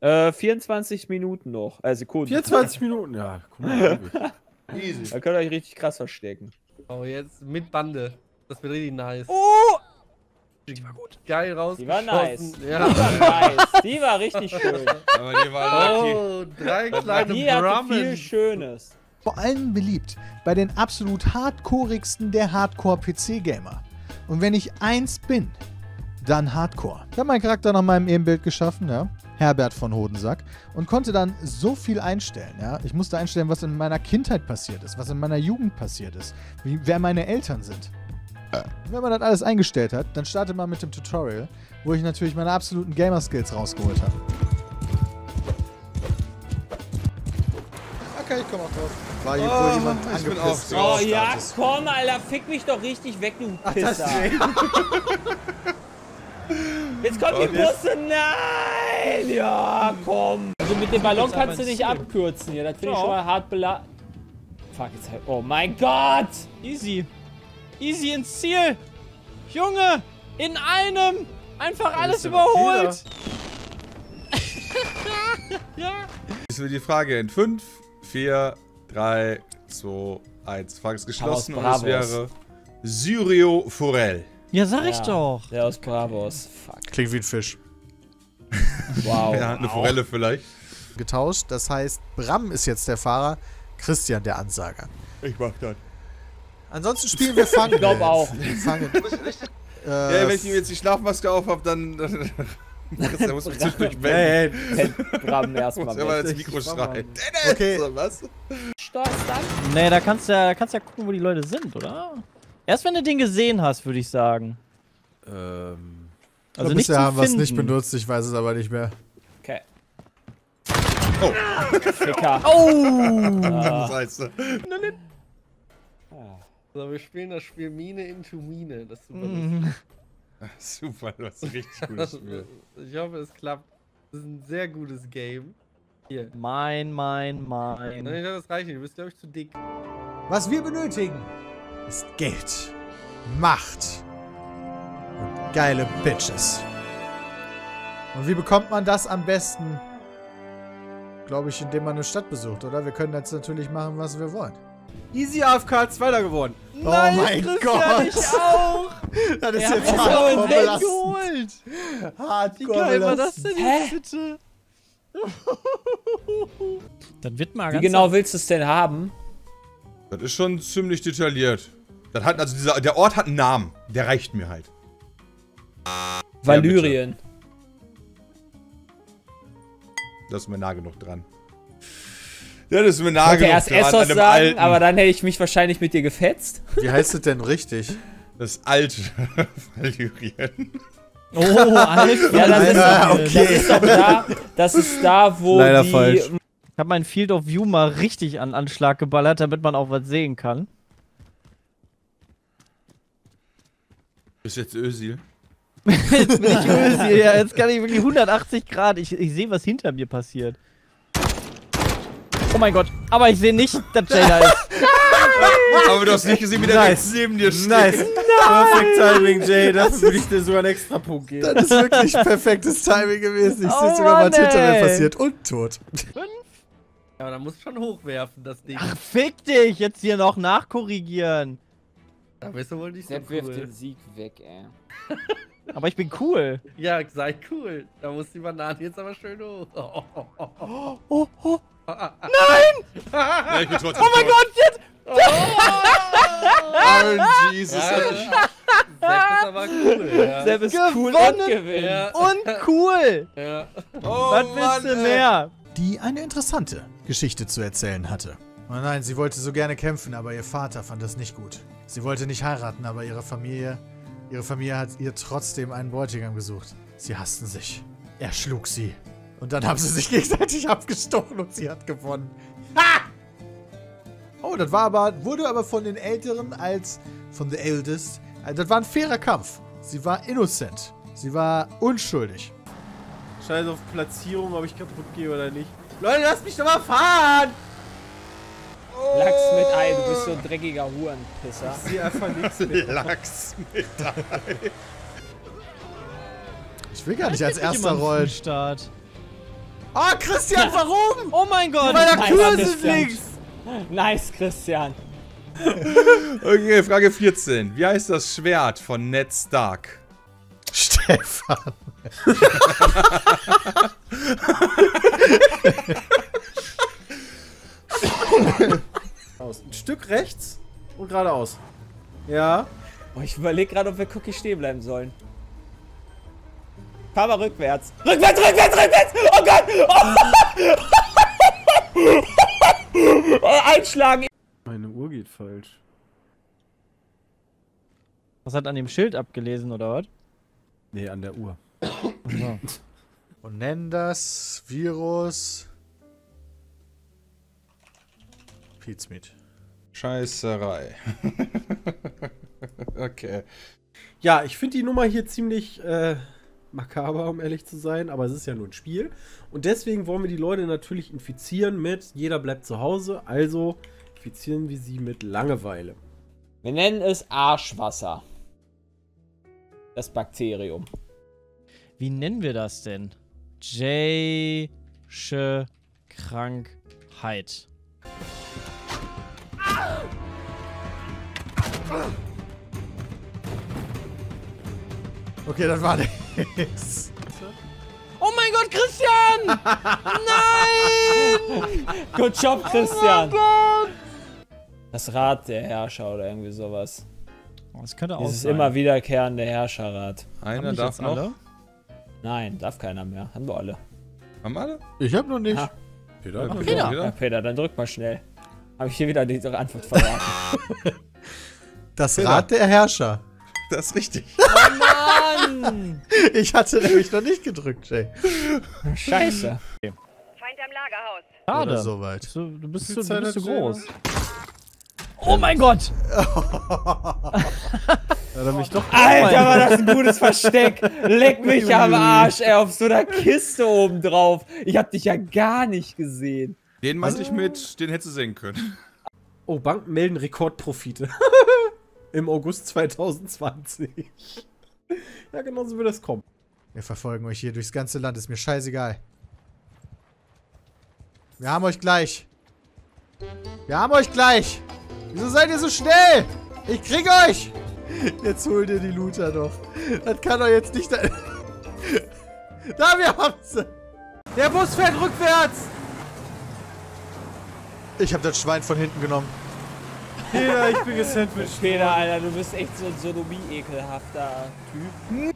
Äh, 24 Minuten noch. Äh, Sekunden. 24 Minuten, ja. Guck mal. Easy. Da könnt ihr euch richtig krass verstecken. Oh, jetzt mit Bande. Das wird richtig nice. Oh! Die war gut. Geil raus. Die war nice. Ja. Die war nice. Die war richtig schön. Aber die war lucky. Oh, drei kleine Die hatte viel. Schönes. vor allem beliebt bei den absolut hardcoreigsten der Hardcore-PC-Gamer. Und wenn ich eins bin, dann Hardcore. Ich habe meinen Charakter nach meinem Ebenbild geschaffen, ja. Herbert von Hodensack. Und konnte dann so viel einstellen, ja. Ich musste einstellen, was in meiner Kindheit passiert ist, was in meiner Jugend passiert ist, wie, wer meine Eltern sind. Und wenn man das alles eingestellt hat, dann startet man mit dem Tutorial, wo ich natürlich meine absoluten Gamer-Skills rausgeholt habe. Okay, ich komme auch drauf. War hier wohl jemand ich bin auch Oh ja, komm, Alter, fick mich doch richtig weg, du Pisser. Jetzt kommt die Busse, nein! Ja, komm. Also mit dem Ballon kannst du nicht abkürzen hier, das finde ich Ja. schon mal hart bela... Fuck, jetzt halt... Oh mein Gott! Easy. Easy ins Ziel. Junge, in einem. Einfach alles überholt. ja. Ist mir die Frage in 5, 4, 3, 2, 1. Frage ist geschlossen und es wäre Syrio Forel. Ja, sag ich Ja, doch. Der aus Bravos. Fuck. Klingt wie ein Fisch. Wow. Ja, eine Forelle vielleicht. Getauscht. Das heißt, Bram ist jetzt der Fahrer, Christian der Ansager. Ich mach das. Ansonsten spielen wir Fangen. Ich glaub auch. Fangen. Ja, Äh, wenn ich ihm jetzt die Schlafmaske auf hab, dann. dann Christian muss mich zwischendurch wenden. Hey, hey. Bram Muss erstmal aber weg. ins Mikro schreien. Okay. So, was? Stolz dann. Nee, da kannst du ja, da kannst du ja gucken, wo die Leute sind, oder? Erst wenn du den gesehen hast, würde ich sagen. Ähm, Also nicht bisher haben wir es nicht benutzt, ich weiß es aber nicht mehr. Okay. Oh. Ficker. Das heißt, äh, So, wir spielen das Spiel Mine into Mine. Das ist super Mhm. super, du hast ein richtig gutes. Spiel. Ich hoffe, es klappt. Das ist ein sehr gutes Game. Hier. Mein, mein, Nein, mein. ich glaube, das reicht nicht. Du bist, glaube ich, zu dick. Was wir benötigen, ist Geld, Macht und geile Bitches. Und wie bekommt man das am besten? Glaube ich, indem man eine Stadt besucht, oder? Wir können jetzt natürlich machen, was wir wollen. Easy AFK hat Zweiter geworden. oh mein Gott! Ich auch! Das ist hat jetzt hardcore belastend. weggeholt! Wie Hardcore geil war das belastend. denn jetzt bitte? Dann wird mal Wie genau willst du es denn haben? Das ist schon ziemlich detailliert. Das hat, also dieser, der Ort hat einen Namen. Der reicht mir halt. Valyrien. Das ist mir nah genug dran. Ja, das ist mir nah Ich wollte genug erst dran. an Essos sagen, alten, aber dann hätte ich mich wahrscheinlich mit dir gefetzt. Wie heißt es denn richtig? Das alte Valyrien. Oh, Alter. Ja, das ist, Ah, doch, das ist doch da, das ist da, wo Leider die... falsch. Ich habe mein Field of View mal richtig an Anschlag geballert, damit man auch was sehen kann. Ist jetzt Ösil. Jetzt bin ich Ösi, ja, jetzt kann ich wirklich 180 Grad. Ich, ich sehe, was hinter mir passiert. Oh mein Gott, aber ich sehe nicht, dass Jay da ist. Aber du hast nicht gesehen, wie der Nice. rechts neben dir steht. Nice. Perfect Timing, Jay. Das würde ich dir sogar einen extra Punkt geben. Das ist wirklich perfektes Timing gewesen. Ich Oh sehe sogar, was hinter mir passiert. Und tot. Ja, aber da musst du schon hochwerfen, das Ding. Ach, fick dich, jetzt hier noch nachkorrigieren. Da bist du wohl nicht so Sepp wirft cool. den Sieg weg, ey. Aber ich bin cool. Ja, sei cool. Da muss die Banane jetzt aber schön hoch. Oh, oh, oh, oh. Oh, oh. Ja, ich bin trotzdem Oh mein Gott, jetzt! Oh, Jesus. Ja, Sepp ist aber cool. Ja. Sepp ist cool Gewonnen. und gewinnt. Und cool! Ja. Oh, Was willst du mehr? Die eine interessante Geschichte zu erzählen hatte. Oh nein, sie wollte so gerne kämpfen, aber ihr Vater fand das nicht gut. Sie wollte nicht heiraten, aber ihre Familie, ihre Familie hat ihr trotzdem einen Bräutigam gesucht. Sie hassten sich. Er schlug sie. Und dann haben sie sich gegenseitig abgestochen und sie hat gewonnen. Ha! Oh, das war aber, wurde aber von den Älteren als von the eldest. Also das war ein fairer Kampf. Sie war innocent. Sie war unschuldig. Scheiß auf Platzierung, ob ich kaputt gehe oder nicht. Leute, lasst mich doch mal fahren! Lachs mit Ei, du bist so ein dreckiger Hurenpisser. Ich sehe einfach nichts mehr. Lachs mit Ich will gar nicht als erster rollen. Start. Oh, Christian, warum? Oh mein Gott! Kühe Mann, sind Christian. links. Nice, Christian. Okay, Frage 14. Wie heißt das Schwert von Ned Stark? Stefan. Aus. Ein Stück rechts und geradeaus. Ja. Oh, ich überlege gerade, ob wir Cookie stehen bleiben sollen. Fahr mal rückwärts. Rückwärts, rückwärts, rückwärts! Oh Gott! Oh. Einschlagen! Meine Uhr geht falsch. Was hat an dem Schild abgelesen, oder was? Nee, an der Uhr. Und nennen das Virus. Pizmeat. Scheißerei. okay. Ja, ich finde die Nummer hier ziemlich äh, makaber, um ehrlich zu sein, aber es ist ja nur ein Spiel. Und deswegen wollen wir die Leute natürlich infizieren mit jeder bleibt zu Hause, also infizieren wir sie mit Langeweile. Wir nennen es Arschwasser. Das Bakterium. Wie nennen wir das denn? Jaysche Krankheit. Okay, das war nix. Oh mein Gott, Christian! Nein! Good job, Christian. Oh Das Rad der Herrscher oder irgendwie sowas. Oh, das könnte auch Dieses sein. immer wiederkehrende Herrscherrad. Einer darf jetzt noch. alle? Nein, darf keiner mehr. Haben wir alle. Haben alle? Ich hab noch nicht. Ah. Peter? Peter. wieder. Ja, Peter, dann drück mal schnell. Habe ich hier wieder die Antwort verraten. Das Rad der Herrscher. Das ist richtig. Mann! Ich hatte nämlich noch nicht gedrückt, Jay. Scheiße. Feind am Lagerhaus. Schade. Oder soweit. Du, du bist, so, du bist so groß. Oh mein Gott! Hat er mich doch. Alter, war das ein gutes Versteck. Leck mich am Arsch, ey, auf so einer Kiste oben drauf. Ich hab dich ja gar nicht gesehen. Den meinte ich mit, den hättest du sehen können. Oh, Banken melden Rekordprofite. Im August 2020. ja, genau so wird das kommen. Wir verfolgen euch hier durchs ganze Land. Ist mir scheißegal. Wir haben euch gleich. Wir haben euch gleich. Wieso seid ihr so schnell? Ich krieg euch. Jetzt hol dir die Looter doch. Das kann doch jetzt nicht... Da, da wir haben sie. Der Bus fährt rückwärts! Ich habe das Schwein von hinten genommen. Peter, ich bin gesandwiched. Peter, Alter, du bist echt so ein Sodomie-ekelhafter Typ.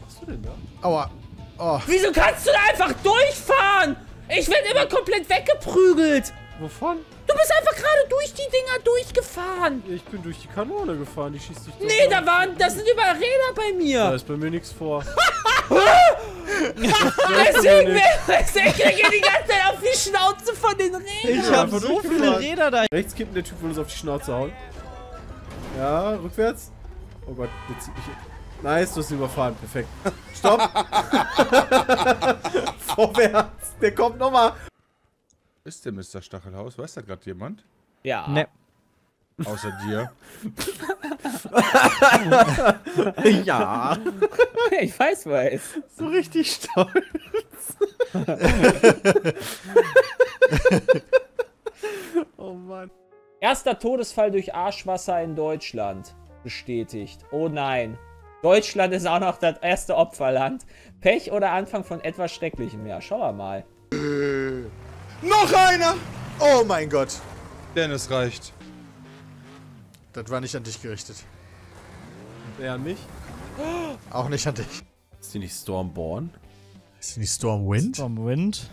Was hast du denn da? Aua. Oh. Wieso kannst du da einfach durchfahren? Ich werde immer komplett weggeprügelt. Wovon? Du bist einfach gerade durch die Dinger durchgefahren. Ich bin durch die Kanone gefahren, die schießt dich doch Nee, da waren, das sind überall Räder bei Da mir. ist bei mir nichts vor. Deswegen, deswegen kriege ich die ganze Zeit auf die Schnauze von den Rädern. Ich Ja, hab einfach so viele. Räder da. Rechts kippt der Typ will uns auf die Schnauze hauen. Ja, rückwärts. Oh Gott, der zieht mich. Nice, du hast ihn überfahren. Perfekt. Stopp. Vorwärts. Der kommt nochmal. Ist der Mr. Stachelhaus? Weiß da gerade jemand? Ja. Ne. Außer dir. Ja. Ich weiß, weiß. So richtig stolz. oh Mann. Erster Todesfall durch Arschwasser in Deutschland. Bestätigt. Oh nein. Deutschland ist auch noch das erste Opferland. Pech oder Anfang von etwas Schrecklichem. Ja, schauen wir mal. Noch einer! Oh mein Gott. Dennis reicht. Das war nicht an dich gerichtet. Wer an mich? Auch nicht an dich. Ist die nicht Stormborn? Ist die nicht Stormwind? Vom Wind.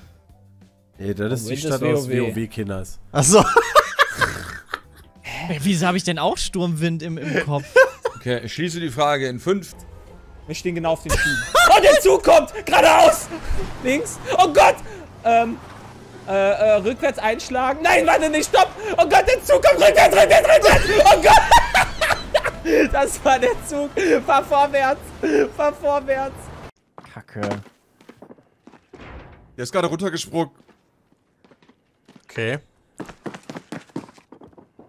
Nee, das ist die Stormwind Stadt ist aus WoW. WoW-Kinders. Achso. Ey, Wieso habe ich denn auch Sturmwind im, im Kopf? Okay, ich schließe die Frage in 5. Wir stehen genau auf den Schienen. Oh, der Zug kommt! Geradeaus! Links! Oh Gott! Ähm. Äh, äh, rückwärts einschlagen. Nein, warte nicht, stopp! Oh Gott, der Zug kommt rückwärts, rückwärts, rückwärts! Oh Gott! Das war der Zug. Fahr vorwärts! Fahr vorwärts! Kacke. Der ist gerade runtergesprungen. Okay.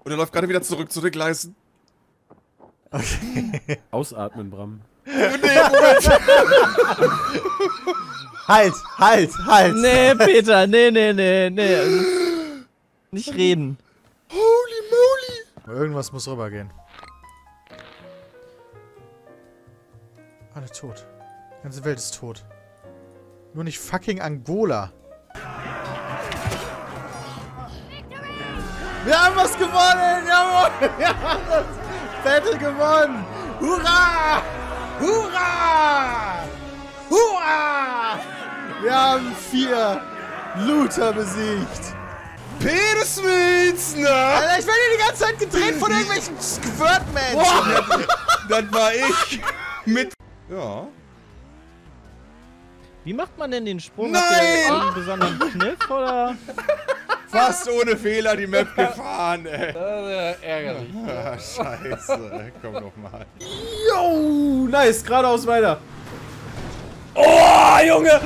Und er läuft gerade wieder zurück zu den Gleisen. Ausatmen, Bram. Halt, halt, halt. Nee, Peter, nee, nee, nee, nee. Nicht reden. Irgendwas muss rübergehen. Alle tot. Die ganze Welt ist tot. Nur nicht fucking Angola. Wir haben was gewonnen! Jawohl! Wir haben das Battle gewonnen! Hurra! Hurra! Hurra! Wir haben vier Looter besiegt. Peter Smith? Alter, ich werde hier die ganze Zeit gedreht von irgendwelchen Squirt-Menschen. Das war ich. Mit. Ja. Wie macht man denn den Sprung? Nein! Habt irgendeinen besonderen Kniff oder? Fast ohne Fehler die Map gefahren, ey. Äh, ärgerlich. Ah, scheiße. Komm noch mal. Yo, nice, geradeaus weiter. Oh, Junge!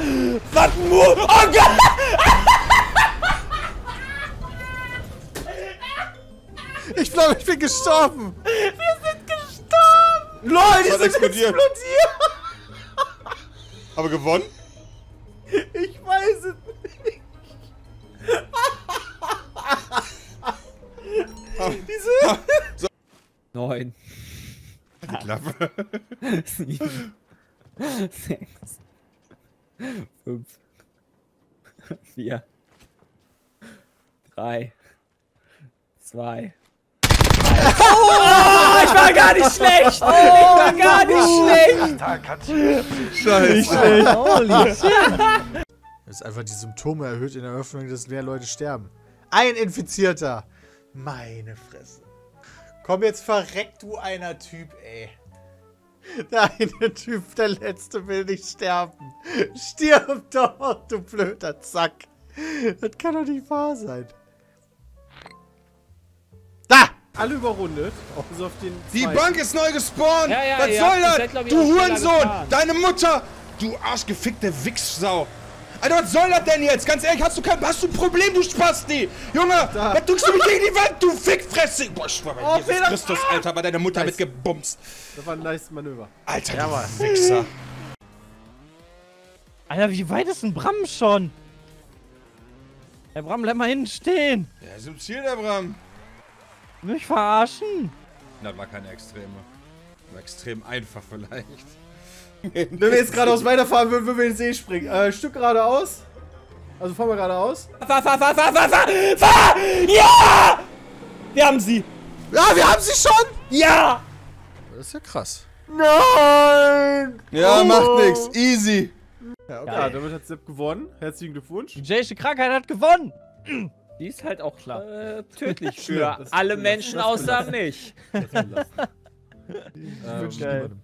Was ein Move! Oh Gott! Ich glaube, ich bin gestorben. LOL, die sind explodiert? explodiert. Aber gewonnen? Ich weiß es nicht. Diese... Neun. Die Klappe. Sieben. Sechs. Fünf. Vier. Drei. Zwei. Oh, ich war gar nicht schlecht! Ich war gar nicht schlecht! Scheiße. Holy shit. Das ist einfach die Symptome erhöht in der Öffnung, dass mehr Leute sterben. Ein Infizierter. Meine Fresse. Komm, jetzt verreck du einer Typ, ey. Der eine Typ, der letzte will nicht sterben. Stirb doch, du blöder Zack. Das kann doch nicht wahr sein. Alle überrundet, bis auf den Die zweiten. Bank ist neu gespawnt! Ja, ja, Was soll das? ich, du Hurensohn! Deine Mutter! Du arschgefickte Wichssau! Alter, was soll das denn jetzt? Ganz ehrlich, hast du kein hast du ein Problem, du Spasti? Junge, was drückst du mich gegen die Wand, du Fickfresse? Boah, ich schwör bei Oh, Jesus Fehler. Christus, Alter, bei deiner Mutter mit gebumst. Das war ein nice Manöver. Alter, du Wichser. Alter, wie weit ist denn Bram schon? Herr Bram, bleib mal hinten stehen. Ja, ist im Ziel, der Bram. Mich verarschen? Das war keine Extreme. War extrem einfach vielleicht. Wenn wir jetzt geradeaus weiterfahren würden, würden wir in den See springen. Äh, Stück geradeaus. Also fahren wir geradeaus. Fahr, fahr, fahr, fahr, fahr, fahr! Fahr! Ja! Wir haben sie! Ja, wir haben sie schon! Ja! Das ist ja krass. Nein! Ja, macht nix. Easy. Ja, okay. Ja, damit hat Sepp gewonnen. Herzlichen Glückwunsch. Die Jaysche Krankheit hat gewonnen. Die ist halt auch Klar. äh, tödlich für alle Menschen außer mich. Ähm, Wünsche ich geil. niemandem.